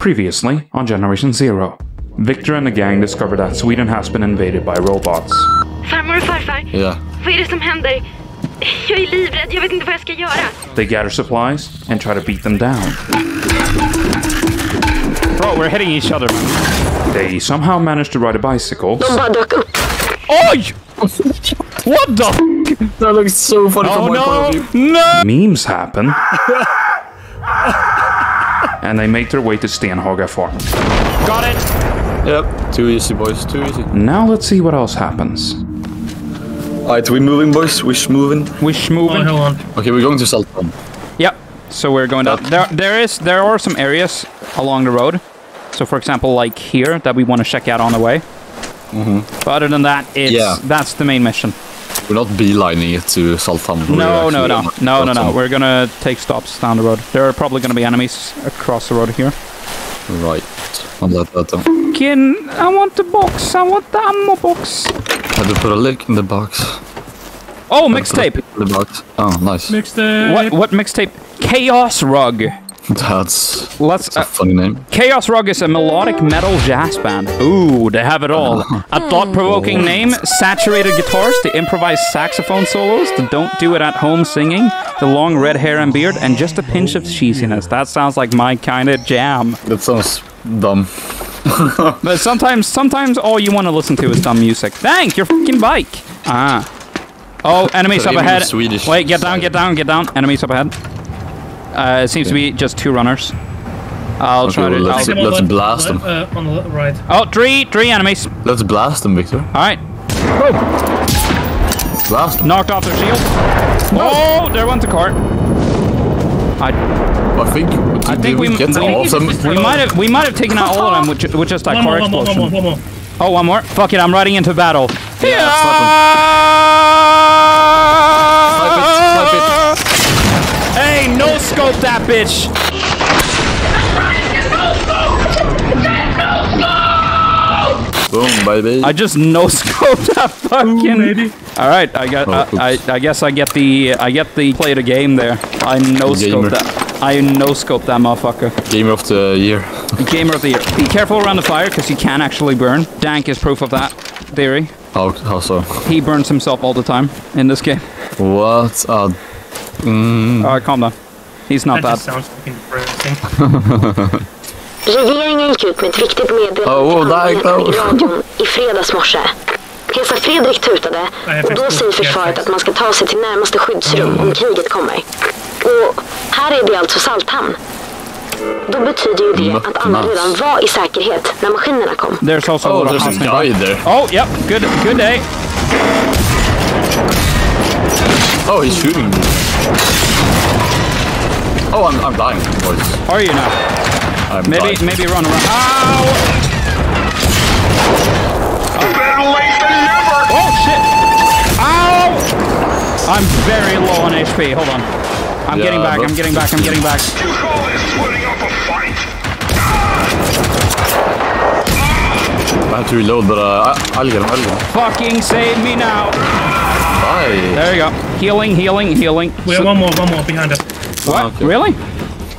Previously on Generation Zero, Victor and the gang discover that Sweden has been invaded by robots. Farmor och farfar, Ja. vad är det som händer? Jag är livrädd, jag vet inte vad jag ska göra. They gather supplies and try to beat them down. Bro, we're hitting each other. They somehow manage to ride a bicycle, De bara dök upp. Oj! What the That looks so funny from Oh my point of view. No! memes happen, and they make their way to Stenhaga Farm. Got it! Yep. Too easy, boys. Too easy. Now let's see what else happens. Alright, we moving, boys? We moving? Wish Oh, moving. hold on. Okay, we're going to Salthamn. Yep. So we're going down. There, there is, there are some areas along the road. So, for example, like here that we want to check out on the way. Mhm. But other than that, it's Yeah. that's the main mission. We're not beelining it to Salthamn. No, no, no, no, no, no. We're gonna take stops down the road. There are probably gonna be enemies across the road here. Right. On that button. Kin, I want the box. I want the ammo box. Had to put a link in the box. Oh, Had to put a mixtape. the box. Oh, nice. Mixed uh, What? What mixtape? Chaos Rug. That's, Let's. that's a Uh, funny name. Chaos Rug is a melodic metal jazz band. Ooh, they have it all. A thought-provoking name, saturated guitars, the improvised saxophone solos, the don't do it at home singing, the long red hair and beard, and just a pinch of cheesiness. That sounds like my kind of jam. That sounds dumb. But sometimes, sometimes all you want to listen to is dumb music. Thank your fucking bike. Ah. Oh, enemies So up ahead. Swedish Wait, get down, get down, get down. Enemies up ahead. Uh, it seems to be just two runners. I'll Okay, try well, to. let's- I'll, let's blast them. Uh, on the right. oh, three, three enemies. Let's blast them, Victor. All right, Blast them. knocked off their shield. Oh, there went the cart. I, I think. I think we, we get we, all of them. we might have we might have taken out all of them with, ju- with just that One more, car one more, one more, explosion. one more. Oh, one more. Fuck it, I'm riding into battle. Yeah, Snipe no scope that bitch. Boom, baby. I just no scoped that fucking. Maybe. All right, I got. Oh, I, I. I guess I get the. I get the play the game there. I no Gamer. scoped that. I no scoped that motherfucker. Gamer of the year. Gamer of the year. Be careful around the fire because you can actually burn. Dank is proof of that theory. How, how so? He burns himself all the time in this game. What? Uh, mm, All right, calm down. He's not That bad. sounds depressing. Regeringen gick ut med ett viktigt meddelande Oh, till allmänheten i radion i fredags morse. Hesa Fredrik tutade och då säger försvaret att man ska ta sig till närmaste skyddsrum om kriget kommer. Och här är det alltså Salthamn. Då betyder ju det att alla redan var i säkerhet när maskinerna kom. There's also a oh, there's a guy there. Oh, yep. Good, good day. Oh, he's shooting me. Oh, I'm, I'm dying, boys. Are you now? I'm Maybe, dying. maybe run around. Ow! Oh shit! Ow! I'm very low on HP. Hold on. I'm Yeah, getting back. I'm getting back. I'm getting back. You call this putting up a fight? I have to reload, but uh, I, I'll get him, I'll get him. Fucking save me now. Bye. There you go. Healing, healing, healing. We have So- one more, one more behind us. What? Okay. Really?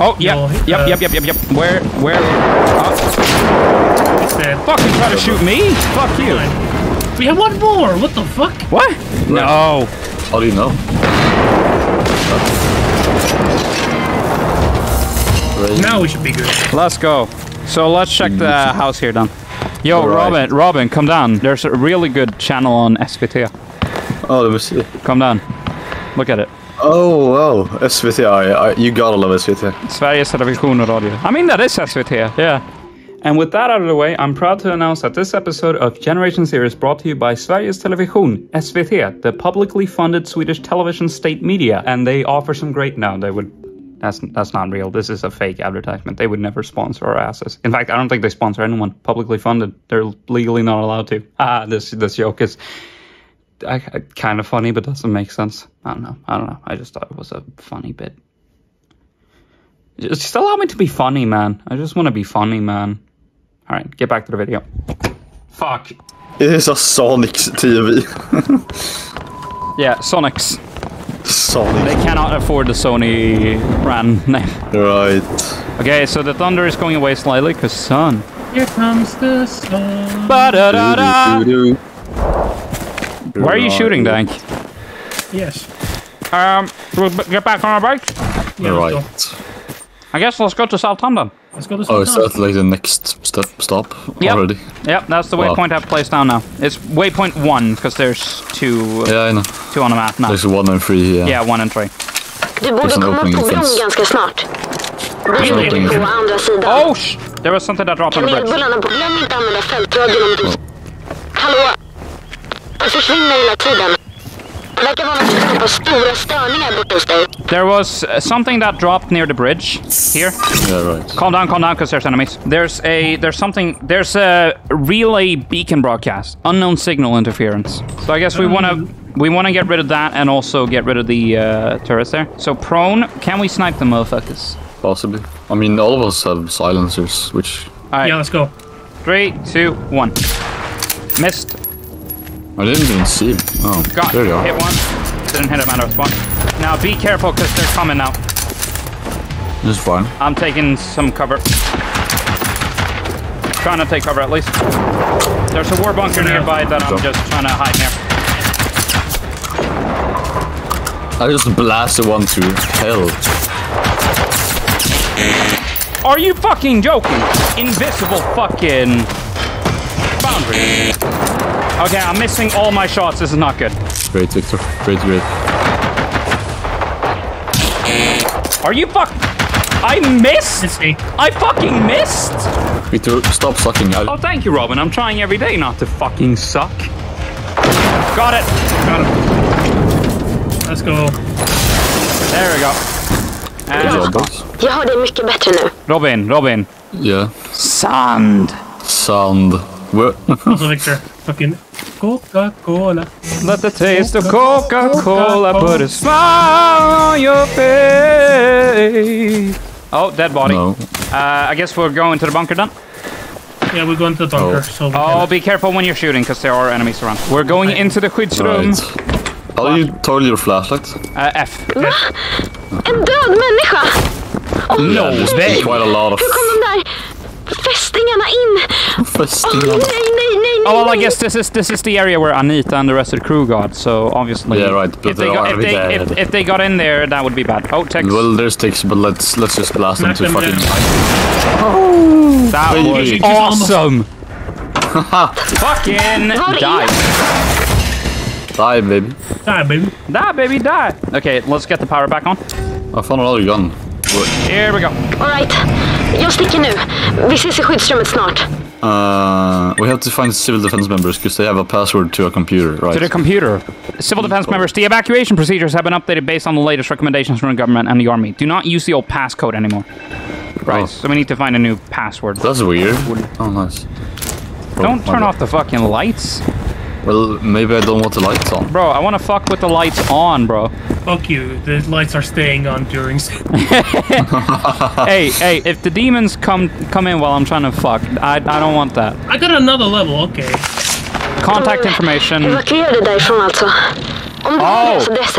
Oh, yep. No, yep, uh, yep, yep, yep, yep. Where, where? Oh, It's dead. fucking try to shoot me? Fuck you. We have one more. What the fuck? What? No. How do you know? Right. Now we should be good. Let's go. So let's check the house here, then. Yo, All right. Robin, Robin, come down. There's a really good channel on SVT. Oh, let me see. Come down. Look at it. Oh, wow. SVT, I, I, you gotta love SVT. Sveriges Television och Radio. I mean, that is SVT, yeah. And with that out of the way, I'm proud to announce that this episode of Generation Zero is brought to you by Sveriges Television, SVT, the publicly funded Swedish television state media. And they offer some great... No, they would... That's, that's not real. This is a fake advertisement. They would never sponsor our asses. In fact, I don't think they sponsor anyone publicly funded. They're legally not allowed to. Ah, this, this joke is... I, kind of funny, but doesn't make sense. I don't know. I don't know. I just thought it was a funny bit. Just allow me to be funny, man. I just want to be funny, man. All right, get back to the video. Fuck. It is a Sonic TV. Yeah, Sonics. Sonic. They cannot afford the Sony brand name. Right. Okay, so the thunder is going away slightly because sun. Here comes the sun. Ba-da-da-da. Doo-doo-doo. Where are you shooting, Dank? Yes. Um, we'll get back on our bike. Yeah. Right. I guess let's go to Southampton. Let's go to Oh, is that like the next step stop Yep. already? Yep, that's the Wow. waypoint I've placed down now. It's waypoint one because there's two, Yeah, I know. two on the map now. There's one and three. Yeah. Yeah, one and three. Du borde There's an komma opening på bron fence. ganska snart. Vi opening ligger på fence. andra sidan. Oh, sh! There was something that dropped on the bridge. Kanelbullarna. Glöm inte använda fältradion om du... Hallå? Du försvinner hela tiden. Det verkar vara någon typ av stora störningar borta hos dig. There was uh, something that dropped near the bridge here. Yeah, right. Calm down, calm down, because there's enemies. There's a there's something there's a relay beacon broadcast, unknown signal interference. So I guess we wanna we wanna get rid of that and also get rid of the uh, turrets there. So prone, can we snipe the motherfuckers? Possibly. I mean, all of us have silencers, which All right, Yeah, let's go. three, two, one. Missed. I didn't even see. him. Oh, Got there you are. hit one. Didn't hit him out of spot. Now be careful because they're coming now. This is fine. I'm taking some cover. Trying to take cover at least. There's a war bunker nearby that I'm just trying to hide near. I just blasted one to hell. Are you fucking joking? Invisible fucking boundary. Okay, I'm missing all my shots. This is not good. Great, Victor. Great, great. Are you fuck? I missed. Let's see. I fucking missed. Victor, stop sucking. I, Oh, thank you, Robin. I'm trying every day not to fucking suck. Got it. Got it. Let's go. There we go. Good And job, boys. Jag hör dig mycket bättre nu. Robin, Robin. Yeah. Sand. Sound. Where? Also, Victor. Fucking Coca-Cola. Let the taste of Coca-Cola put a smile on your face. Oh, dead body. no. Uh, I guess we're going to the bunker then. Yeah, we're going to the bunker. Oh. So we Oh, be careful when you're shooting because there are enemies around. We're going into the skyddsrum. Right. How do you toggle your flashlight? Uh, F. En död människa! Åh, No, nej. Quite a lot of Hur kom de där fästingarna in? Åh, festing. nej, nej, nej, Oh well, I guess this is this is the area where Anita and the rest of the crew got. So obviously, Yeah, right, but If they, they got, are if, they, dead. if, if they got in there, that would be bad. Oh, text. Well, there's ticks, but let's let's just blast them to them fucking. down. Oh, that Hey, was you just almost- awesome. Fucking die. Die, baby. Die, baby. Die, baby, die. Okay, let's get the power back on. I found another gun. Here we go. Alright, jag sticker nu. Vi ses i skyddsrummet snart. Uh, we have to find civil defense members because they have a password to a computer, right? To the computer. Civil defense members, the evacuation procedures have been updated based on the latest recommendations from the government and the army. Do not use the old passcode anymore. Right, Oh. so we need to find a new password. That's weird. Oh, nice. Oh, Don't turn off the fucking lights. Well, maybe I don't want the lights on. Bro, I want to fuck with the lights on, bro. Fuck you. The lights are staying on during. hey, hey, if the demons come come in while I'm trying to fuck, I, I don't want that. I got another level. Okay. Contact information. Evakuerade därifrån alltså. Om du Oh. har deras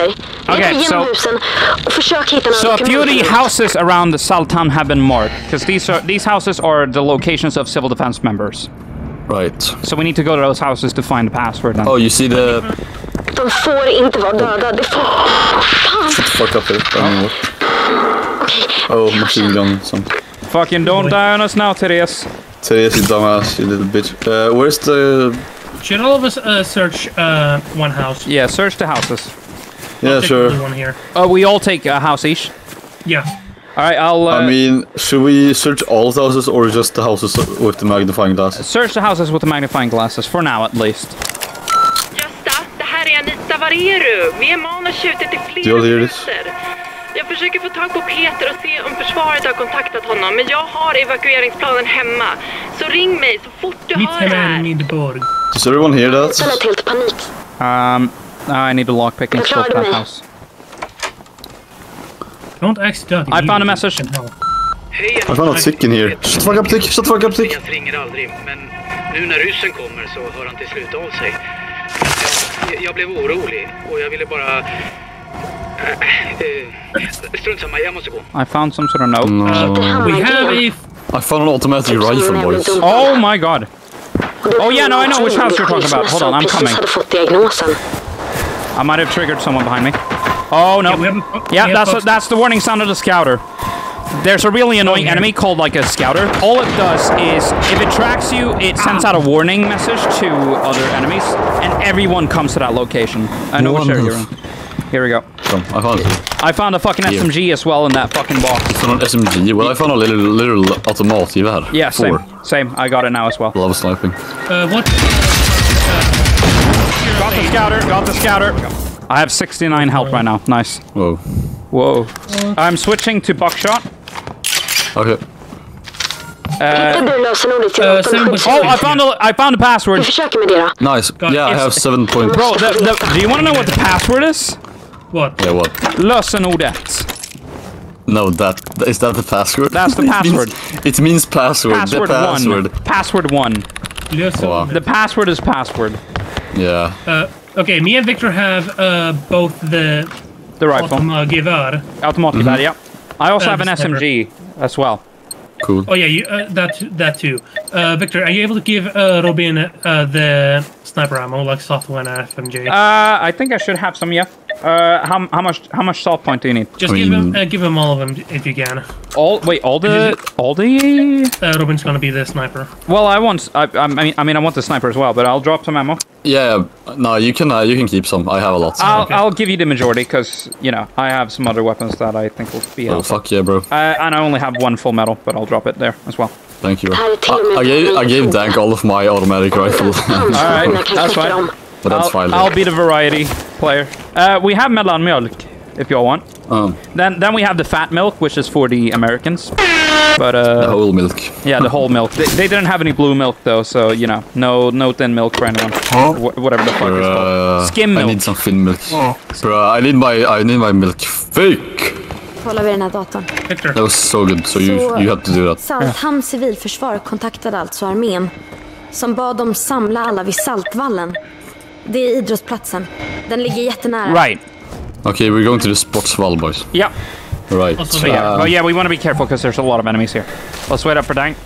Okay, so- husen och försök hitta So a few of the houses around the Sultan have been marked because these are these houses are the locations of civil defense members. Right. So we need to go to those houses to find the password. now. Oh, you see the De får inte vara döda. Det får... Fan! fuck up here. I mean, what? Oh, machine gun. Some. Fucking don't die on us now, Therese. Therese, you dumbass, you little bitch. Uh, where's the? Should all of us uh, search uh, one house? Yeah, search the houses. Yeah, Take sure. the One here. Uh, we all take a house each. Yeah. All right, I'll uh, I mean, should we search all the houses or just the houses with the magnifying glasses? search the houses with the magnifying glasses for now, at least. Gösta, det här är Anita. Var är du? Vi är man och tjutit i flera Do you hear this? minuter. Jag försöker få tag på Peter och se om försvaret har kontaktat honom, men jag har evakueringsplanen hemma. Så ring mig så fort du Mitt har det hemma här. i Middelburg. Does everyone hear that? jag lät helt panik. Um, I need a lockpick and Jag that house. Don't accidentally. I found a message. Hell. I found a tick in here. Shut the fuck up, tick! Shut the fuck up, tick! Ringer aldrig, men nu när ryssen kommer så hör han till slut av sig. Jag, jag blev orolig och jag ville bara Eh, strunt samma, jag måste gå. I found some sort of note. No. We have a I found an automatic rifle, boys. Oh my god. Oh, yeah, no, I know which house you're talking about. Hold on, I'm coming. hade fått diagnosen. I might have triggered someone behind me. Oh no. Yeah, we have a- we Yeah, have that's folks- that's the warning sound of the scouter. There's a really annoying yeah. enemy called like a scouter. All it does is if it tracks you, it sends out a warning message to other enemies, and everyone comes to that location. I know which One area you're move. Here we go. Come, I found it. I found a fucking Here. SMG as well in that fucking box. I found an SMG. Well, I found a little, little automatgevär. Yeah, same. Four. Same. I got it now as well. Love sniping. uh, what? Got the scouter. Got the scouter. I have 69 health right now. Nice. Whoa. Whoa. I'm switching to buckshot. Okay. Hittade du lösenordet till datorn sen på- skyddsrum? Oh, I found a I found a password. Vi försöker med det då. Nice. God, yeah, I have seven point. Bro, the, the, do you want to know what the password is? What? Yeah, what? Lösenordet. No, that is that the password? That's the It means- password. It means password. Password, the password. one. Password one. Lösen- Wow. The password is password. Yeah. Uh, okay, me and Victor have uh, both the The rifle. automatgevär. Automatic yeah. I also Uh, have an sniper. SMG as well. Cool. Oh yeah, you, uh, that that too. Uh, Victor, are you able to give uh, Robin uh, the sniper ammo like software and FMJ? Uh, I think I should have some. Yeah. Uh, how, how much how much salt point do you need? Just give him uh, give him all of them if you can. All wait, all the all the. Uh, Robin's gonna be the sniper. Well, I want I, I mean I mean I want the sniper as well, but I'll drop some ammo. Yeah. No, you can. Uh, you can keep some. I have a lot. I'll Okay. I'll give you the majority because you know I have some other weapons that I think will be oh helpful. fuck yeah, bro. Uh, and I only have one full metal, but I'll drop it there as well. Thank you. Här är till och I, I gave I gave. Dank all of my automatic rifle, Alright, that's fine. but that's I'll, fine. I'll be the variety player. Uh, we have melon milk, if you all want. Um, Then then we have the fat milk, which is for the Americans. But uh, the whole milk. yeah, the whole milk. They, they didn't have any blue milk though, so you know, no no thin milk for anyone. Huh? Wh- whatever the fuck it's called. Uh, Skim I need some thin milk. Oh. Bruh, I need my I need my milk fake. Kollar vi den här datorn. That was so good. So you Så- you have to do that. Salthamns civilförsvar kontaktade alltså armén som bad dem samla alla vid Saltvallen. Det är idrottsplatsen. Den ligger jättenära. Right. Okay, we're going to the sports wall, boys. Yeah. Right. So yeah. Uh, but yeah, we want to be careful because there's a lot of enemies here. Let's wait up for Dank.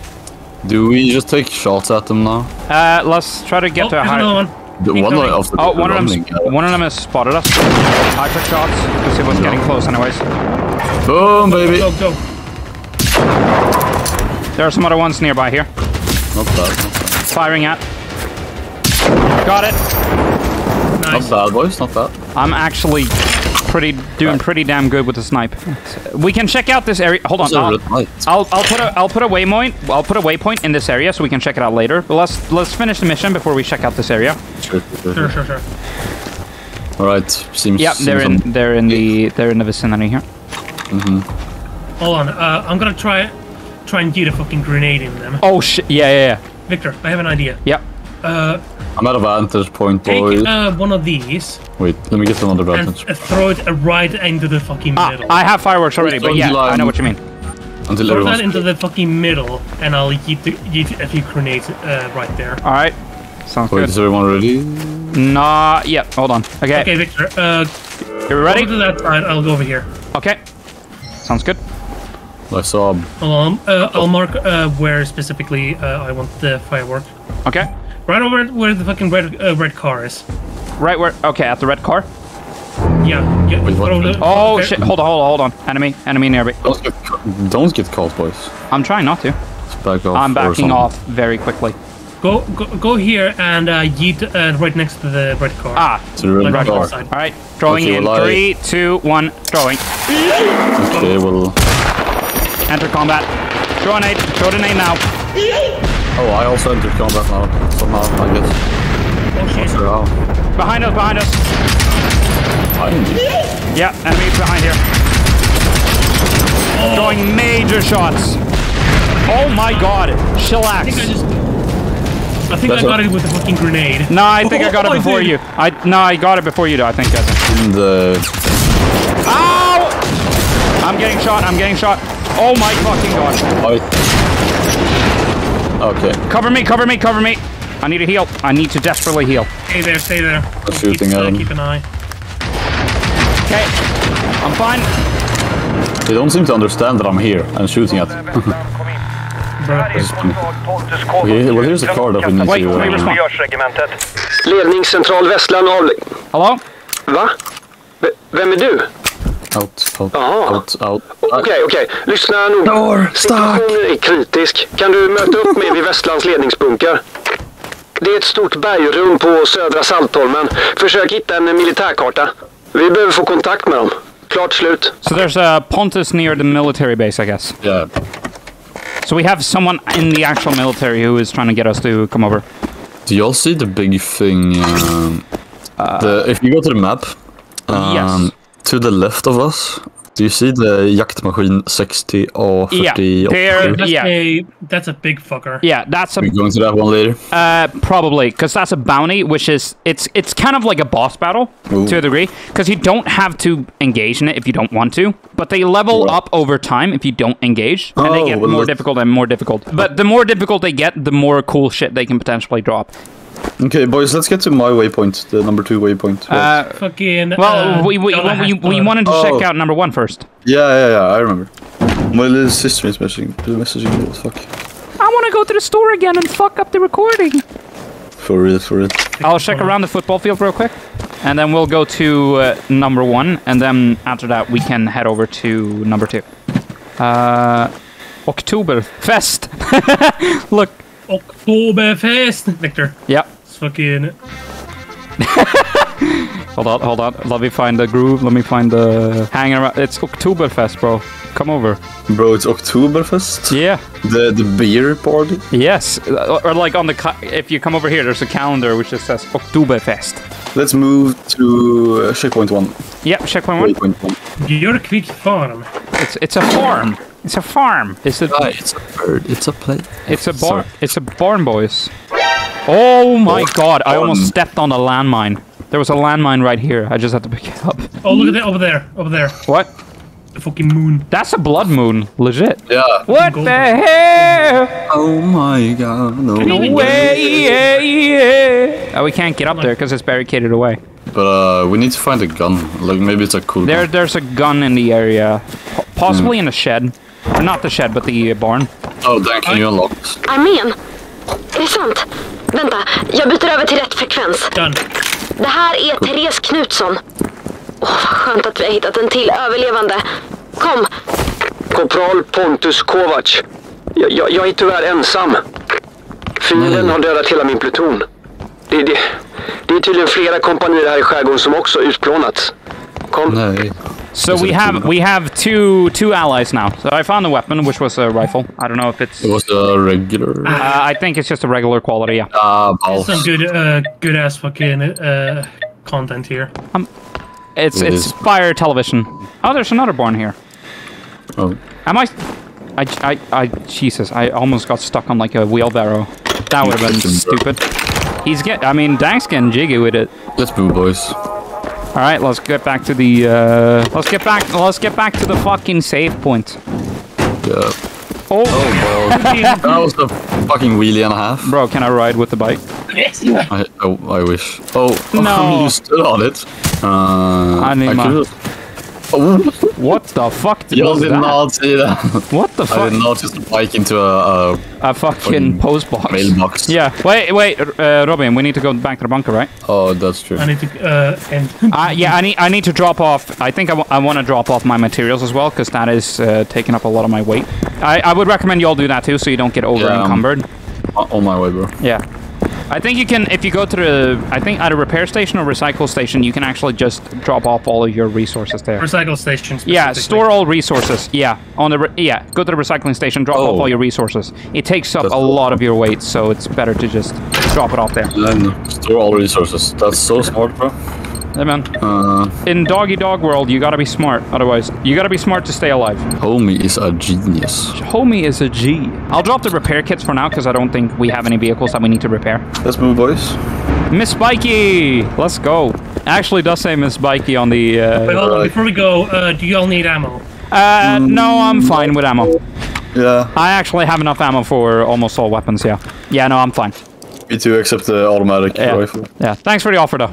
Do we just take shots at them now? Uh, let's try to get Oh, to a high. The Keep one of the Oh, one of them. running, uh, One of them has spotted us. I took shots because it was getting close, anyways. Boom, baby. Go go. There are some other ones nearby here. Not bad. Not bad. Firing at. Got it. Nice. Not bad, boys. Not bad. I'm actually pretty doing pretty damn good with the snipe. We can check out this area. Hold on. It's a I'll. I'll, I'll put a I'll put a waypoint. I'll put a waypoint in this area so we can check it out later. But let's let's finish the mission before we check out this area. Sure, sure, Sure, sure. sure, sure. All right. Seems. Yeah, seems they're in they're in the they're in the vicinity here. Hold on. Uh, I'm gonna try try and get a fucking grenade in them. Oh shit! Yeah, yeah, yeah. Victor, I have an idea. Yeah. Uh, I'm at a vantage point, take boys. uh, one of these Wait, let me get another and vantage. uh, throw it uh, right into the fucking Ah, middle. I have fireworks already, but yeah, I know what you mean. Until Throw everyone's that into the fucking middle, and I'll yeet, the, yeet a few grenades uh, right there. All right. Sounds Wait, good. is everyone ready? Nah. Yeah. Hold on. Okay. Okay, Victor. Uh, You go ready? to that side. I'll go over here. Okay. Sounds good. I saw. Hold on. Uh, I'll mark uh, where specifically uh, I want the firework. Okay. Right over where the fucking red uh, red car is. Right where? Okay, at the red car. Yeah. yeah Wait, the- Oh okay. shit! Hold on, hold on, hold on. Enemy, enemy near me. Don't get, ca- don't get caught, boys. I'm trying not to. Back off. I'm backing off very quickly. Go, go go here and uh, yeet uh, right next to the red car. Ah. To the red Like car. All right. Throwing Okay, in well, I- three, two, one. Throwing. Okay, well. Enter combat. Throw a nade. Throw the nade now. Oh, I also entered combat now. Somehow, I guess. Oh shit. Sure. Behind us. Behind us. Behind you. Yeah. Enemy behind here. Throwing major shots. Oh my god. I think I Chillax. Just. I think That's I got it with the fucking grenade. No, I think I got it Oh, I before you. I no, I got it before you. though, I think. Yes. In the. Ow! I'm getting shot. I'm getting shot. Oh my fucking god. I... Okay. Cover me, cover me, cover me. I need to heal. I need to desperately heal. Stay there, stay there. I'm shooting keep, at uh, him. keep an eye. Okay. I'm fine. They don't seem to understand that I'm here and shooting at. Okay, well here's a car that we need Wait, to... Uh. Ledningscentral Västland avl... Hello? Va? V vem är du? out, out, Jaha. out, out. Okej, okej. Lyssna noga. Door, Situationen är kritisk. Kan du möta upp mig vid Västlands ledningsbunker? Det är ett stort bergrum på södra Saltholmen. Försök hitta en militärkarta. Vi behöver få kontakt med dem. Klart slut. So there's a Pontus near the military base, I guess. Yeah. So we have someone in the actual military who is trying to get us to come over. Do y'all see the big thing? Um, the, if you go to the map, um, Yes. to the left of us, do you see the jaktmaskin 60A48? Yeah, there- That's Yeah. a that's a big fucker. Yeah, that's a We're going to that one later. Uh, probably because that's a bounty, which is it's it's kind of like a boss battle Ooh. to a degree because you don't have to engage in it if you don't want to, but they level Right. up over time if you don't engage, and they Oh, get well, more look- difficult and more difficult. But the more difficult they get, the more cool shit they can potentially drop. Okay, boys, let's get to my waypoint, the number two waypoint. Uh, Fucking. well, uh, we we, Donna we, we wanted to Oh. check out number one first. yeah, yeah, yeah, I remember. My little sister is messaging, messaging me, what the fuck? I want to go to the store again and fuck up the recording. For real, for real. I'll check around the football field real quick, and then we'll go to uh, number one, and then after that we can head over to number two. Uh, Oktoberfest. Look, Oktoberfest, Victor. yeah. It's fucking. Hold on, hold on. Let me find the groove. Let me find the hanging around. It's Oktoberfest, bro. Come over. Bro, it's Oktoberfest? Yeah. The the beer party? Yes. Uh, Or like on the ca- if you come over here, there's a calendar which just says Oktoberfest. Let's move to uh, checkpoint one. Yeah, checkpoint one. Waypoint one. Björkvik farm. It's it's a farm. It's a farm. It's a it's a bird. It's a play. It's a barn. It's a barn, boys. Oh my Oh, god! I almost stepped on a landmine. There was a landmine right here. I just had to pick it up. Oh, look at that over there. Over there. What? The fucking moon. That's a blood moon. Legit. Yeah. What the hell? Oh my god, no. Can Way, yeah, yeah. Oh, we can't get up there because it's barricaded away. But uh, we need to find a gun. Like maybe it's a cool There, gun. there's a gun in the area, Po- possibly in a shed. Or not the shed, but the uh, barn. Oh, Dan, can you unlock I mean, Är det sant? Vänta, jag byter över till rätt frekvens. Done. Det här är Therese Knutsson. Åh, vad skönt att vi har hittat en till överlevande. Kom, Korpral Pontus Kovac. Jag, jag, jag är tyvärr ensam. Fienden har dödat hela min pluton. Det, det, det är tydligen flera kompanier här i skärgården som också utplånats. Kom. Nej. So we have we have two two allies now. So I found the weapon, which was a rifle. I don't know if it's. It was a regular. Uh, I think it's just a regular quality. Yeah. Ah, balls. Some good, uh, good ass fucking uh, content here. Um, It's It it's is. fire television. Oh, there's another born here. Oh. Am I? I, I, I, Jesus! I almost got stuck on like a wheelbarrow. That would have been stupid. He's get. I mean, Dank's getting jiggy with it. Let's move, boys. All right, let's get back to the. Uh, let's get back. Let's get back to the fucking save point. Yeah. Oh, That was a fucking wheelie and a half. bro, can I ride with the bike? Yes. I, oh, I wish. Oh, No. you stood on it. Uh, I need my- could've- Oh, What the fuck did, you was did that? not see that. What the fuck? I did not just bike into a, a A fucking Fucking post box. mailbox. Yeah. Wait, wait, uh, Robin. We need to go back to the bunker, right? Oh, that's true. I need to uh, end. Uh, yeah, I need I need to drop off. I think I, want to drop off my materials as well because that is uh, taking up a lot of my weight. I, I would recommend you all do that too, so you don't get over Yeah, encumbered. On on my way, bro. yeah. I think you can if you go to the I think at a repair station or recycle station, you can actually just drop off all of your resources there. Recycle station. Yeah, store all resources. Yeah, on the re- yeah, go to the recycling station, drop off Oh. all your resources. It takes up That's a lot of your weight, so it's better to just drop it off there. Then store all resources. That's so smart, bro. Hey man, Uh, in doggy dog world, you gotta be smart. Otherwise, you gotta be smart to stay alive. homie is a genius. Homie is a G. I'll drop the repair kits for now because I don't think we have any vehicles that we need to repair. Let's move, boys. Miss Spikey, let's go. Actually, does say Miss Spikey on the. Wait, Uh, hold on. Before we go, uh, do you all need ammo? uh, no, I'm fine with ammo. Yeah, I actually have enough ammo for almost all weapons. Yeah. Yeah, no, I'm fine. me too, except the automatic Yeah. rifle. Yeah. Thanks for the offer, though.